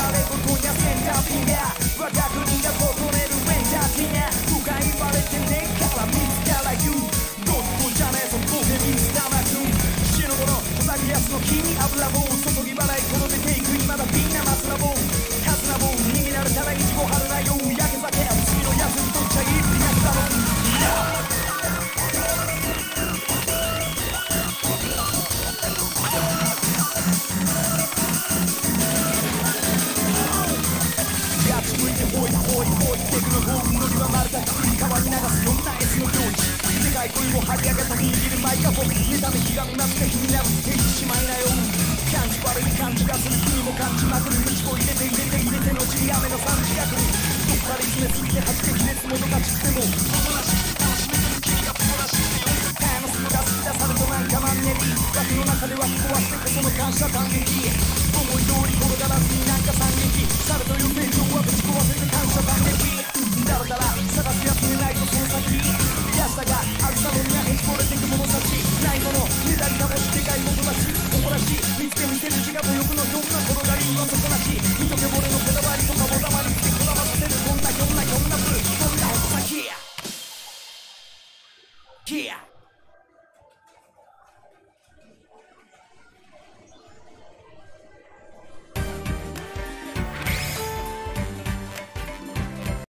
ー眠気されごとやセンターピンが我が国が求めるエンターテイナー不が言われてねえから見つから言うどっこじゃねえぞボケ水玉くん死のふざけやつの木に油棒注ぎ払い転べていく今だピンほいほいほいテクノゴールのりはまるだ繰り変わり流すような S の領地世界恋を張り上げた握るマイカフォンネタで気がなって気になるってしまいなよ感じ悪い感じがする君も感じまくる道を入れて入れて入れてのち雨の3時角にどっかで詰めすぎて弾け気熱もどかちくても友達楽しめる君がプラしてよ楽しむが好きださるとなんかマンネリ枠の中では壊してこその感謝感激左り直世界をとなし誇らしい見つけ見せる自我も欲のような転がりは底なし見とけ俺のこだわりとかもだまりしてこだわっせるこんなようなよ風なブーこんなお先 Yeah!